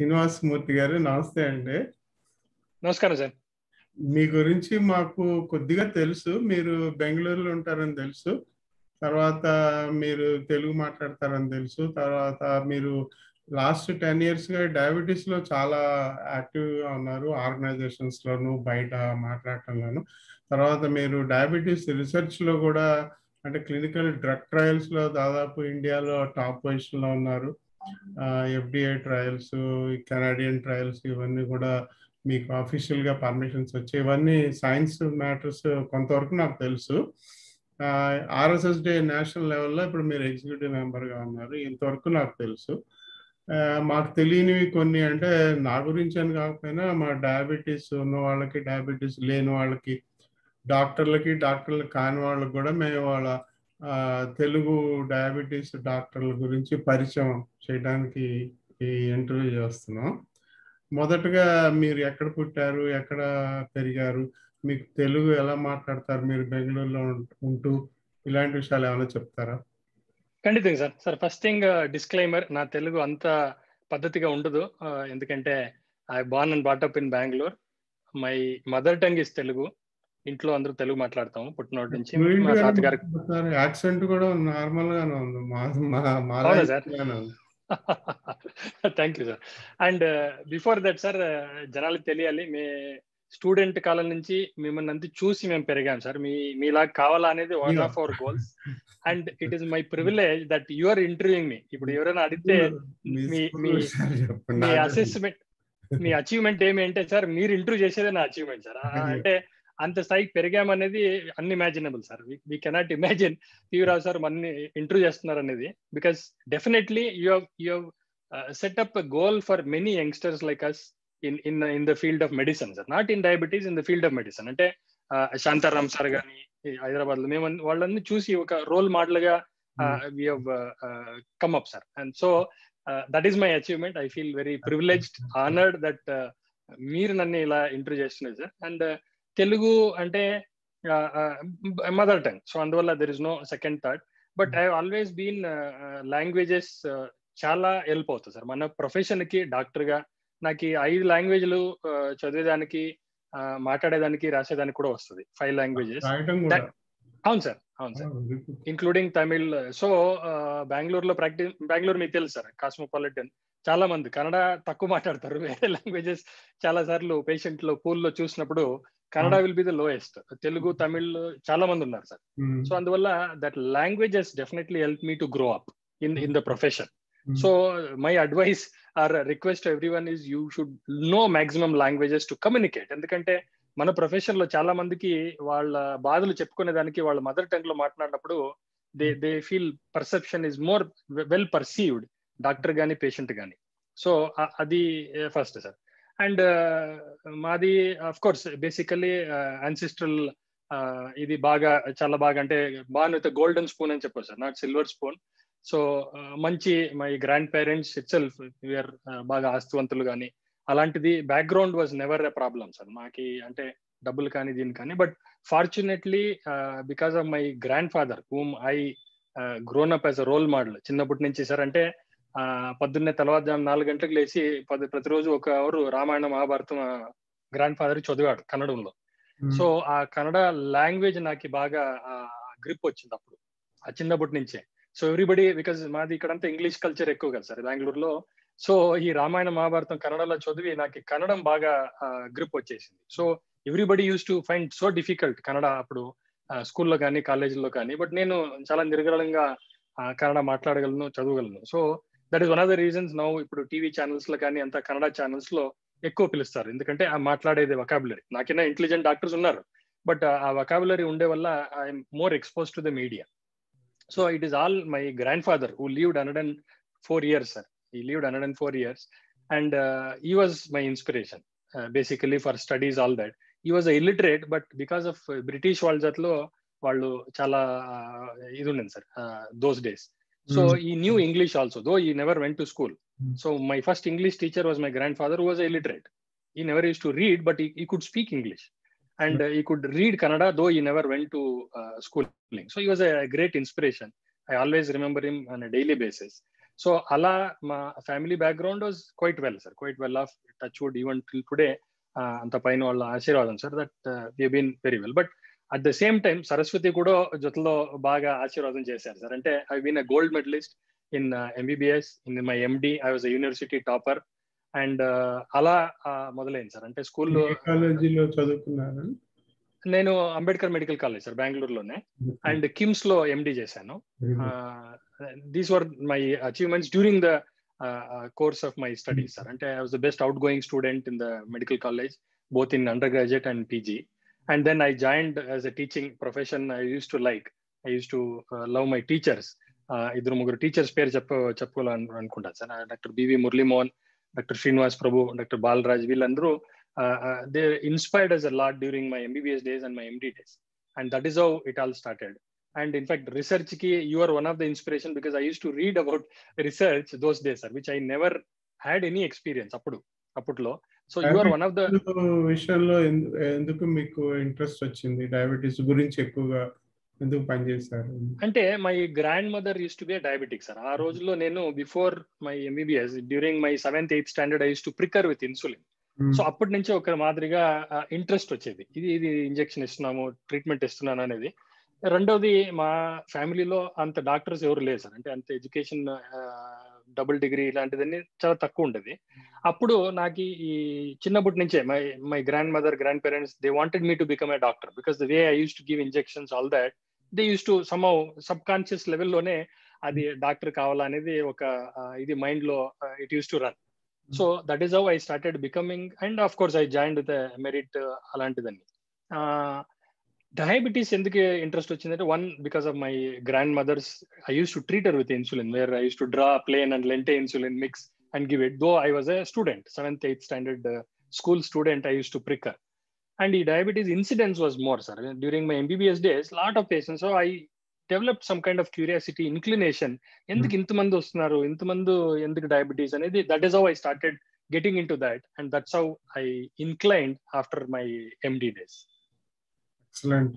శ్రీనివాస్ మూర్తి గారు నమస్తే అండి. నమస్కారం సార్. మీ గురించి మాకు కొద్దిగా తెలుసు. మీరు బెంగళూరులో ఉంటారని తెలుసు. తర్వాత మీరు తెలుగు మాట్లాడతారని తెలుసు. తర్వాత మీరు లాస్ట్ టెన్ ఇయర్స్గా డయాబెటీస్లో చాలా యాక్టివ్గా ఉన్నారు. ఆర్గనైజేషన్స్లోను బయట మాట్లాడటంలోను. తర్వాత మీరు డయాబెటీస్ రీసెర్చ్లో కూడా అంటే క్లినికల్ డ్రగ్ ట్రయల్స్లో దాదాపు ఇండియాలో టాప్ పొజిషన్లో ఉన్నారు. ఎఫ్డిఐ ట్రయల్స్ కెనాడియన్ ట్రయల్స్ ఇవన్నీ కూడా మీకు అఫీషియల్గా పర్మిషన్స్ వచ్చాయి. ఇవన్నీ సైన్స్ మ్యాటర్స్ కొంతవరకు నాకు తెలుసు. ఆర్ఎస్ఎస్ డే నేషనల్ లెవెల్లో ఇప్పుడు మీరు ఎగ్జిక్యూటివ్ మెంబర్గా ఉన్నారు. ఇంతవరకు నాకు తెలుసు. మాకు తెలియనివి కొన్ని అంటే నా గురించి అని కాకపోయినా మా డయాబెటీస్ ఉన్న వాళ్ళకి డయాబెటీస్ లేని వాళ్ళకి డాక్టర్లకి డాక్టర్లు కాని వాళ్ళకి కూడా మేము వాళ్ళ తెలుగు డయాబెటీస్ డాక్టర్ల గురించి పరిచయం చేయడానికి ఈ ఇంటర్వ్యూ చేస్తున్నాం. మొదటగా మీరు ఎక్కడ పుట్టారు ఎక్కడ పెరిగారు మీకు తెలుగు ఎలా మాట్లాడతారు మీరు బెంగళూరులో ఉంటూ ఇలాంటి విషయాలు ఏమైనా చెప్తారా? ఖండితంగా sir. Sir first thing disclaimer నా తెలుగు అంత పద్ధతిగా ఉండదు. ఎందుకంటే I born and brought up in Bengaluru my mother tongue is Telugu. ఇంట్లో అందరూ తెలుగు మాట్లాడతాము పుట్టినోటి నుంచి మా తాతగారు యాక్సెంట్ కూడా నార్మల్ గానే ఉంది. Thank you sir and before that sir జనాలకు తెలియాలి మీ స్టూడెంట్ కాలం నుంచి మిమ్మల్ని అంతా చూసి మేము పెరిగాం సార్. మీ మీలా కావాలా అనేది one of our goals and it is my privilege that you are interviewing me ఇప్పుడు ఎవరైనా అడిగితే మీ మీ అసెస్మెంట్ మీ అచీవ్మెంట్ ఏమి అంటే సార్ మీరు ఇంటర్వ్యూ చేసేదే నా అచీవ్మెంట్ సార్. అంటే అంత స్థాయికి పెరిగామనేది unimaginable sir we cannot imagine తీవ్రావు sir మన ఇంటర్వ్యూ చేస్తున్నారు అనేది because definitely you you set up goal for many youngsters like us in in in the field of medicine sir not in diabetes in the field of medicine అంటే Shantaram sir కానీ హైదరాబాద్లో మేము వాళ్ళని చూసి ఒక రోల్ మోడల్గా we come up sir and so that is my achievement I feel very privileged honoured that మీరు నన్ను ఇలా ఇంటర్వ్యూ చేస్తున్నారు సార్ అండ్ తెలుగు అంటే మదర్ టంగ్ సో అందువల్ల there is no second third but I always been languages చాలా help అవుతుంది sir. మన ప్రొఫెషన్కి డాక్టర్గా నాకు ఐదు లాంగ్వేజ్లు చదివేదానికి మాట్లాడేదానికి రాసేదానికి కూడా వస్తుంది. ఫైవ్ లాంగ్వేజెస్ అవును సార్ అవును సార్. ఇంక్లూడింగ్ తమిళ్ సో బెంగళూరులో ప్రాక్టీస్ బెంగళూరు మీకు తెలుసు సార్ కాస్మోపాలిటన్ చాలా మంది కన్నడ తక్కువ మాట్లాడతారు. వేరే లాంగ్వేజెస్ చాలా సార్లు పేషెంట్లో పూల్లో చూసినప్పుడు Kannada will be the lowest Telugu Tamil చాలా మంది ఉన్నారు సార్. సో అందువల్ల that languages definitely help me to grow up in in the profession so my advice or request every one is you should know maximum languages to communicate ఎందుకంటే మన ప్రొఫెషన్లో చాలా మందికి వాళ్ళ బాధలు చెప్పుకునే దానికి వాళ్ళ మదర్ టంగ్లో మాట్లాడినప్పుడు they they feel perception is more well perceived doctor కానీ పేషెంట్ కానీ సో అది ఫస్ట్ సార్. అండ్ మాది అఫ్ కోర్స్ బేసికల్లీ అన్సిస్ట్రల్ ఇది బాగా చాలా బాగా అంటే బాగా గోల్డెన్ స్పూన్ అని చెప్పారు sir. Not silver spoon so మంచి my grandparents itself we are బాగా ఆస్తివంతులు కానీ అలాంటిది background was never a problem sir. మాకి అంటే డబ్బులు కానీ దీని కానీ but fortunately because of my grandfather whom I grown up as a role model చిన్నప్పటి నుంచి సార్ అంటే పొద్దున్నే తెల్లవారుజాము నాలుగు గంటలకు లేచి పది ప్రతిరోజు ఒక hour Ramayana Mahabharatam grandfather చదివాడు కన్నడంలో. సో ఆ కన్నడ లాంగ్వేజ్ నాకు బాగా గ్రిప్ వచ్చింది అప్పుడు ఆ చిన్నప్పటి నుంచే. సో ఎవ్రీబడి బికాజ్ మాది ఇక్కడంతా ఇంగ్లీష్ కల్చర్ ఎక్కువ కదా సార్ బెంగళూరులో. సో ఈ రామాయణ మహాభారతం కన్నడలో చదివి నాకు కన్నడం బాగా గ్రిప్ వచ్చేసింది. So everybody use to find so difficult Kannada అప్పుడు స్కూల్లో కానీ కాలేజీలో కానీ. బట్ నేను చాలా నిర్గలంగా కన్నడ మాట్లాడగలను చదవగలను. So that is one of the reasons now ఇప్పుడు టీవీ ఛానల్స్లో కానీ అంత కన్నడ ఛానల్స్లో ఎక్కువ పిలుస్తారు. ఎందుకంటే ఆ మాట్లాడేది వకాబులరీ నాకైనా ఇంటెలిజెంట్ డాక్టర్స్ ఉన్నారు. బట్ ఆ వకాబులరీ ఉండే వల్ల I'm more expose to the media so it is all my grandfather who lived hundred and four years sir he lived hundred and four years and he was my inspiration basically for studies all that he was illiterate but because of British వాళ్ళ జట్లో వాళ్ళు చాలా ఇది ఉండింది sir those days So mm. he knew English also, though he never went to school. Mm. So my first English teacher was my grandfather, who was illiterate. He never used to read, but he, he could speak English. And uh, he could read Kannada, though he never went to uh, schooling. So he was a great inspiration. I always remember him on a daily basis. So Allah, my family background was quite well, sir, quite well off. Touchwood even till today, ಅಂತ ಪೈನು ಅವಳ ಆಶೀರ್ವಾದಂ that uh, they have been very well, but. At the same time Saraswati కూడా జొతలో బాగా ఆశీర్వాదం చేశారు sir అంటే I been a gold medalist in MBBS in my MD I was university topper and అలా మొదలైంది సార్ అంటే స్కూల్లో కాలేజీలో చదువుకున్నారా నేను అంబేద్కర్ మెడికల్ కాలేజ్ సార్ బెంగళూరులోనే. అండ్ కిమ్స్లో ఎండి చేశాను. These were my achievements during the course of my studies sir అంటే I was the best outgoing student in the medical college both in undergraduate and PG and then I joined as a teaching profession I use to like I use to love my teachers ఇద్దరు ముగ్గురు teachers పేరు చెప్ప చెప్పుకోవాలని అనుకుంటాను sir doctor B V Muralimohan doctor Srinivas Prabhu doctor Balaraj వీళ్ళందరూ they inspired us a lot during my MBBS days and my MD days and that is how it all started and in fact రీసెర్చ్కి you are one of the inspiration because I use to read about research those days sir which I never had any experience అప్పుడు అప్పట్లో. So you are one of the విషయంలో ఎందుకు మీకు interest వచ్చింది? Diabetes గురించి ఎక్కువగా ఎందుకు పనిచేశారు? అంటే my grandmother use to be diabetic sir ఆ రోజుల్లో నేను before my MBBS during my seventh eighth standard I use to prick her with insulin so అప్పటి నుంచి ఒక మాదిరిగా ఇంట్రెస్ట్ వచ్చేది. ఇది ఇది ఇంజెక్షన్ ఇస్తున్నాము ట్రీట్మెంట్ ఇస్తున్నాను అనేది. రెండవది మా ఫ్యామిలీలో అంత డాక్టర్స్ ఎవరు లేరు సార్ అంటే అంత ఎడ్యుకేషన్ డబుల్ డిగ్రీ ఇలాంటిదన్నీ చాలా తక్కువ ఉండేది. అప్పుడు నాకు ఈ చిన్నప్పటి నుంచే my my grandmother grandparents they wanted me to become a doctor because the way I used to give injections all that they used to somehow subconscious లెవెల్లోనే అది డాక్టర్ కావాలనేది ఒక ఇది మైండ్లో it used to run so that is how I started becoming and of course I join with merit అలాంటిదని diabetes ఎందుకు interest వచ్చిందంటే one because of my grandmother's I used to treat her with insulin where I used to draw plain and lente insulin mix and give it though I was a student seventh eighth standard school student I used to prick her and ఈ diabetes incidence was more sir during my MBBS days lot of patients so I develop some kind of curiosity inclination ఎందుకు ఇంతమంది వస్తున్నారు? ఇంతమంది ఎందుకు diabetes అనేది that is how I started getting into that and that's how I incline after my MD days excellent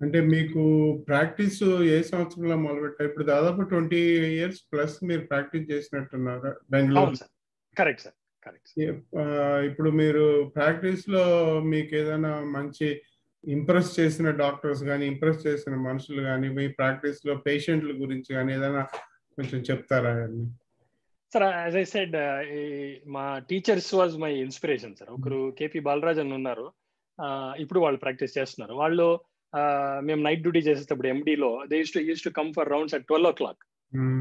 అంటే మీకు practice ఏ సంవత్సరంలో మొదలుపెట్టారు? ఇప్పుడు దాదాపు ట్వంటీ ఇయర్స్ ప్లస్ మీరు ప్రాక్టీస్ చేసినట్టున్నారు బెంగళూరు? Correct sir. కరెక్ట్ ఇప్పుడు మీరు ప్రాక్టీస్లో మీకు ఏదైనా మంచి ఇంప్రెస్ చేసిన డాక్టర్స్ కానీ ఇంప్రెస్ చేసిన మనుషులు కానీ మీ ప్రాక్టీస్లో పేషెంట్ల గురించి కానీ ఏదైనా కొంచెం చెప్తారా సార్ యాజ్ ఐ సెడ్ మా teachers was my inspiration sir. ఒకరు కేపీ బాలరాజ్ అని ఉన్నారు. ఇప్పుడు వాళ్ళు ప్రాక్టీస్ చేస్తున్నారు. వాళ్ళు మేము నైట్ డ్యూటీ చేసేటప్పుడు ఎండీలో they used to used to come for rounds at twelve o'clock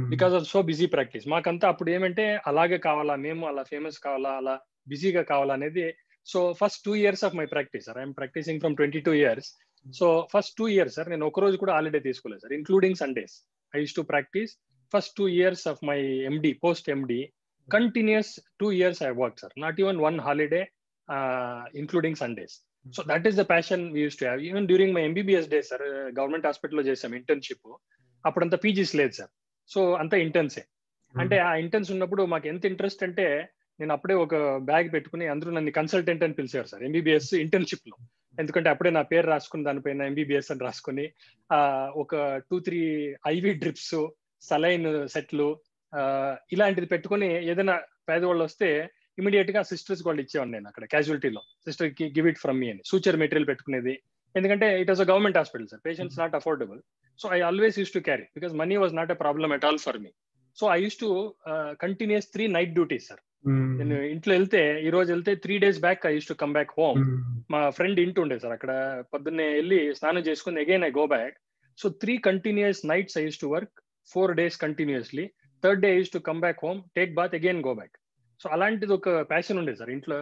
because of so busy practice మాకంతా అప్పుడు ఏమంటే అలాగే కావాలా మేము అలా ఫేమస్ కావాలా అలా బిజీగా కావాలా అనేది so first two years of my practice sir I'm practising from twenty two years so first two years sir నేను ఒక రోజు కూడా హాలిడే తీసుకోలేదు sir including Sundays I used to practise first two years of my MD post MD continuous two years I work sir not even one holiday including Sundays so that is the passion we used to have even during my MBBS day sir government హాస్పిటల్లో చేసాం internship అప్పుడంతా PGs లేదు sir so అంతా ఇంటర్న్సే అంటే ఆ interns ఉన్నప్పుడు మాకు ఎంత ఇంట్రెస్ట్ అంటే నేను అప్పుడే ఒక బ్యాగ్ పెట్టుకుని అందరూ నన్ను కన్సల్టెంట్ అని పిలిచారు సార్ ఎంబీబీఎస్ ఇంటర్న్షిప్లో. ఎందుకంటే అప్పుడే నా పేరు రాసుకుని దానిపైన ఎంబీబీఎస్ అని రాసుకుని ఆ ఒక two three IV drips saline సెట్లు ఇలాంటిది పెట్టుకుని ఏదైనా పేదవాళ్ళు వస్తే ఇమీడియట్గా సిస్టర్స్ వాళ్ళు ఇచ్చేవాడిని నేను అక్కడ క్యాజువలిటీలో సిస్టర్కి గివ్ ఇట్ ఫ్రమ్ మీ అని. సూచర్ మెటీరియల్ పెట్టుకునేది. ఎందుకంటే it was a government hospital sir patients not affordable so I always used to carry because money was not a problem at all for me so I used to continuous three night duties sir నేను ఇంట్లో వెళ్తే ఈ రోజు వెళ్తే three days back I used to come back home మా friend ఇంటి ఉండే sir అక్కడ పొద్దున్నే వెళ్ళి స్నానం చేసుకుని again I go back so three continues nights I used to work four days continuously third day used to come back home take bath again go back so అలాంటిది ఒక ప్యాషన్ ఉండేది సార్. ఇంట్లో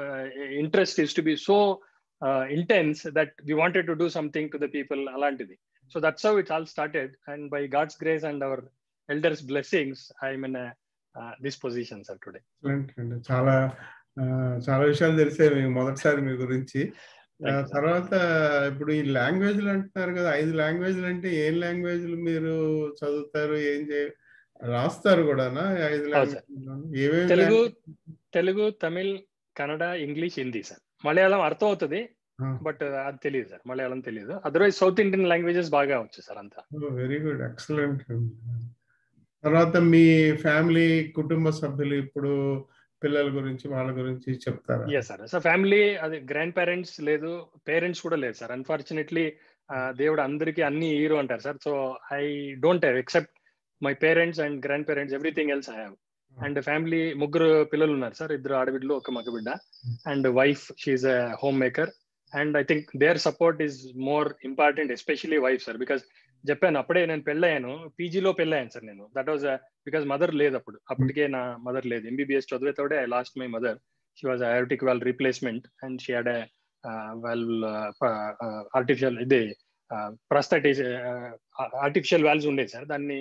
interest is to be so intense that we wanted to do something to the people అలాంటిది. So that's how it's all started and by God's grace and our elders blessings I mean this position sir today చాలా చాలా విషయాలు తెలిసే మొదటిసారి మీ గురించి. తర్వాత ఇప్పుడు ఈ లాంగ్వేజ్లు అంటున్నారు కదా ఐదు లాంగ్వేజ్లు అంటే ఏం లాంగ్వేజ్లు మీరు చదువుతారు ఏం చే? రాస్తారు language Telugu Telugu Tamil Kannada English Hindi sir. Malayalam అర్థం అవుతుంది బట్ అది తెలియదు సార్. మలయాళం తెలియదు. అదర్వైజ్ సౌత్ ఇండియన్ లాంగ్వేజెస్ బాగా వచ్చు సార్ అంతా. Very good. ఎక్సలెంట్. తర్వాత మీ ఫ్యామిలీ కుటుంబ సభ్యులు ఇప్పుడు పిల్లల గురించి వాళ్ళ గురించి చెప్తారా? ఎస్ సార్ సో ఫ్యామిలీ అది గ్రాండ్ పేరెంట్స్ లేదు పేరెంట్స్ కూడా లేదు సార్. అన్ఫార్చునేట్లీ దేవుడు అందరికీ అన్ని హీరో అంటారు sir. So I don't have except my parents and grandparents everything else I have and family ముగ్గురు పిల్లలు ఉన్నారు సార్ ఇద్దరు ఆడబిడ్డలు ఒక మగబిడ్డ. And wife she's a homemaker and I think their support is more important especially wife sir because చెప్పాను అప్పుడే నేను పెళ్ళయ్యాను పీజీలో పెళ్ళయ్యాను సార్ నేను. దట్ వాజ్ బికాస్ మదర్ లేదు అప్పుడు. అప్పటికే నా మదర్ లేదు. MBBS చదివేతోడే I lost my mother she was aortic valve replacement and she had valve artificial ఇది ప్రస్తటిస్ ఆర్టిఫిషియల్ వాల్స్ ఉండేది సార్. దాన్ని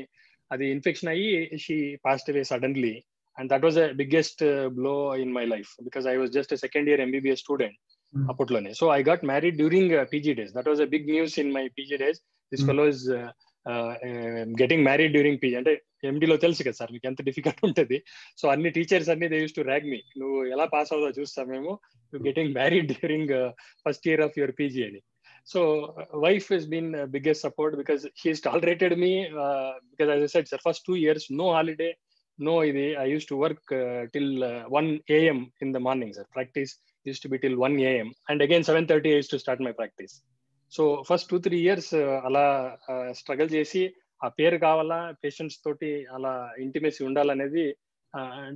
అది ఇన్ఫెక్షన్ అయ్యి she passed away suddenly and that was the biggest blow in my life because I was just second year MBBS student అప్పట్లోనే. So I got married during PG days that was a big news in my PG days this fellow is getting married during PG అంటే ఎండిలో తెలుసు కదా sir మీకు ఎంత difficult ఉంటుంది. So అన్ని teachers అన్ని they used to rag me నువ్వు ఎలా పాస్ అవుతావు చూస్తాం మేము. You getting married during first year of your PG అని So wife has been uh, biggest support because she's tolerated me uh, because as I said, sir, first two years, no holiday, no idi. I used to work uh, till uh, 1 a.m. in the morning, sir. Practice used to be till 1 a.m. And again, 7.30 I used to start my practice. So first two three years అలా struggle చేసి ఆ పేరు కావాలా patients తోటి అలా ఇంటిమేసి ఉండాలనేది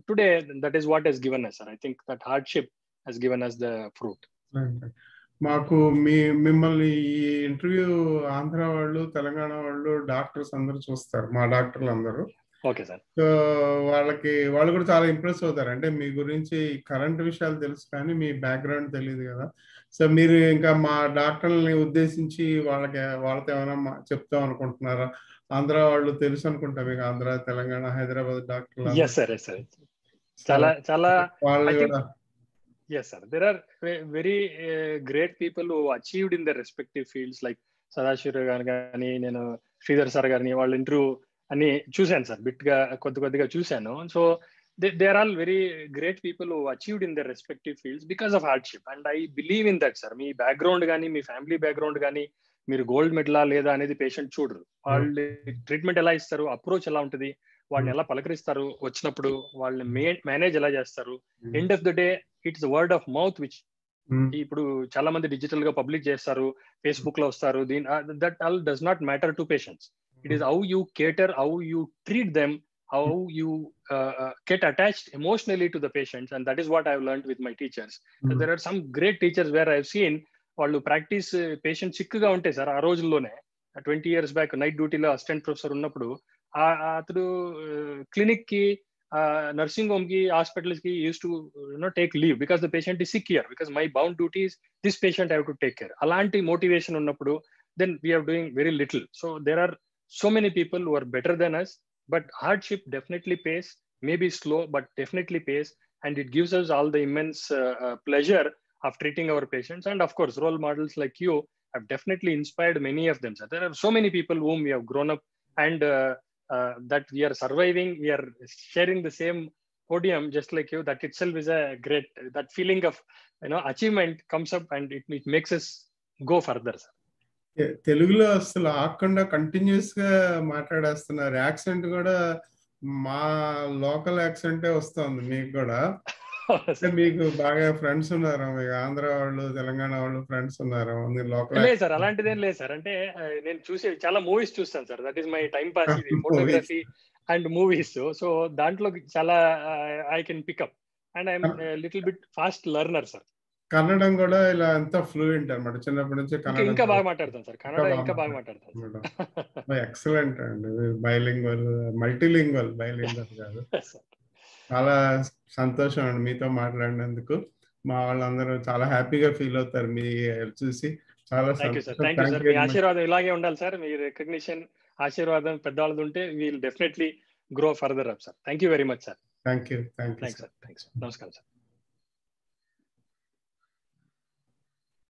today that is what he's given us sir I think that hardship he's given us the fruit మాకు మీ మిమ్మల్ని ఈ ఇంటర్వ్యూ ఆంధ్ర వాళ్ళు తెలంగాణ వాళ్ళు డాక్టర్స్ అందరూ చూస్తారు మా డాక్టర్లు అందరూ. Okay sir. సో వాళ్ళకి వాళ్ళు కూడా చాలా ఇంప్రెస్ అవుతారు. అంటే మీ గురించి కరెంట్ విషయాలు తెలుసు కానీ మీ బ్యాక్గ్రౌండ్ తెలియదు కదా. సో మీరు ఇంకా మా డాక్టర్లని ఉద్దేశించి వాళ్ళకి వాళ్ళతో ఏమైనా చెప్తాం అనుకుంటున్నారా? ఆంధ్ర వాళ్ళు తెలుసు అనుకుంటా మీకు ఆంధ్ర తెలంగాణ హైదరాబాద్ డాక్టర్లు చాలా చాలా వాళ్ళు కూడా yes sir. There are very uh, great people who achieved in their respective fields like Sadashiva గారు కానీ నేను శ్రీధర్ సార్ గారిని వాళ్ళ ఇంటర్వ్యూ అని చూశాను సార్ బిట్గా కొద్ది కొద్దిగా చూశాను. So they are all very great people achieved in their respective fields because of hardship and I believe in that sir me background కానీ మీ ఫ్యామిలీ బ్యాక్గ్రౌండ్ కానీ మీరు గోల్డ్ మెడలా లేదా అనేది పేషెంట్ చూడరు. వాళ్ళు ట్రీట్మెంట్ ఎలా ఇస్తారు అప్రోచ్ ఎలా ఉంటుంది వాళ్ళని ఎలా పలకరిస్తారు వచ్చినప్పుడు వాళ్ళని మేనేజ్ ఎలా చేస్తారు. End of the day it's word of mouth which ఇప్పుడు చాలా మంది డిజిటల్గా పబ్లిక్ చేస్తారు ఫేస్బుక్లో వస్తారు దీని that all does not matter to patients it is how you cater how you treat them how you get attached emotionally to the patients and that is what I learn with my teachers there are some great teachers where I seen వాళ్ళు practice patient సిక్గా ఉంటాయి sir ఆ రోజుల్లోనే twenty years back night డ్యూటీలో assistant professor ఉన్నప్పుడు అతడు క్లినిక్కి nursing home ki hospitals ki used to you know take leave because the patient is sick here because my bound duty is this patient I have to take care. Alanti motivation unnappudu then we are doing very little. So there are so many people who are better than us, but hardship definitely pays. Maybe slow, but definitely pays, and it gives us all the immense uh, uh, pleasure of treating our patients. And of course, role models like you have definitely inspired many of them. So there are so many people whom we have grown up and uh, uh, that we are surviving we are sharing the same podium just like you that itself is a great that feeling of you know achievement comes up and it, it makes us go further sir తెలుగులో అసలు ఆకుండా కంటిన్యూస్గా మాట్లాడేస్తున్నారు accent కూడా మా local యాక్సెంటే వస్తుంది మీకు కూడా మీకు బాగా ఫ్రెండ్స్ ఉన్నారు మీకు ఆంధ్ర వాళ్ళు తెలంగాణ వాళ్ళు ఫ్రెండ్స్ ఉన్నారు లోకల్ లేదు సార్ అలాంటిదేం లేదు సార్. అంటే నేను చూసే చాలా మూవీస్ చూస్తాను sir. That is my time pass ఇది ఫోటోగ్రఫీ అండ్ మూవీస్ సో దాంట్లో చాలా I can pick up and I'm little bit fast learner sir కన్నడం కూడా ఇలా ఎంత ఫ్లూయెంట్ అనమాట చిన్నప్పటి నుంచి కన్నడ ఇంకా బాగా మాట్లాడతాను సార్. కన్నడ ఇంకా బాగా మాట్లాడతాను ఎక్సలెంట్ అండి. బైలింగ్వల్ మల్టీలింగ్వల్ బైలింగ్వల్ కాదు. చాలా సంతోషం అండి మీతో మాట్లాడినందుకు. మా వాళ్ళందరూ చాలా హ్యాపీగా ఫీల్ అవుతారు మీ చూసి. చాలా ఆశీర్వాదం ఇలాగే ఉండాలి సార్ మీ రికగ్నిషన్ ఆశీర్వాదం పెద్దవాళ్ళది ఉంటే we'll definitely grow further up sir thank you very much sir thank you thank you sir thanks నమస్కారం సార్